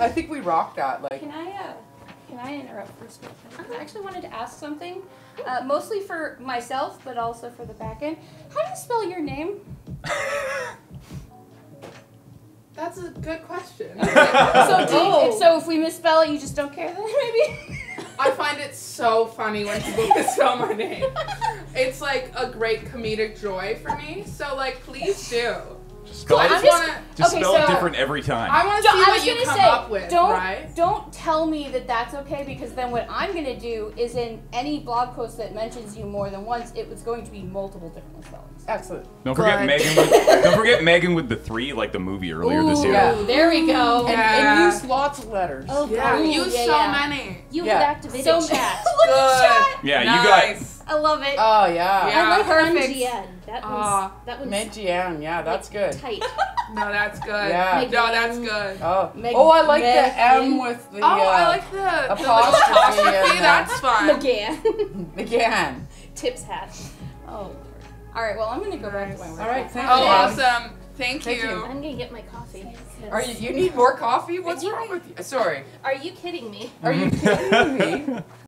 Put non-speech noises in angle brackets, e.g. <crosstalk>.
I think we rocked that. Like, Can I, uh, can I interrupt for a second? I actually wanted to ask something, uh, mostly for myself, but also for the back end. How do you spell your name? <laughs> That's a good question. <laughs> So, do you, so if we misspell it, you just don't care then, <laughs> maybe? I find it so funny when people misspell my name. It's like a great comedic joy for me. So like, please do. Just spell I it, just just- wanna, just okay, spell it so- different every time. I want to see I what was you gonna come say, up with, don't right? don't tell me that that's okay because then what I'm gonna do is in any blog post that mentions you more than once, it was going to be multiple different spellings. excellent. Don't forget But- Megan. With, <laughs> don't forget Megan with the three, like the movie earlier this year. yeah. there we go. And, Yeah. and use lots of letters. Oh, Yeah, Ooh, use yeah, so yeah. many. You Yeah. have activated So- chat. <laughs> Good. Yeah, you nice. I love it. Oh yeah. Yeah. I like Perfect. perfect. That one's Ah. that one's Mid-GM, yeah, that's good. tight. <laughs> No, that's good. Yeah. No, that's good. Oh, Meg- oh, I like Megan. the M with the Oh, I uh, like the, the apostrophe apostrophe. the- That's fun. McGann. <laughs> McGann. Tips hat. Oh. All right. Well, I'm gonna go back to my work. All right, thank Oh, you. awesome. Thank, Thank you. you. I'm gonna get my coffee. Are you? You need more coffee? What's wrong with you? Sorry. Are you kidding me? Are you <laughs> kidding me?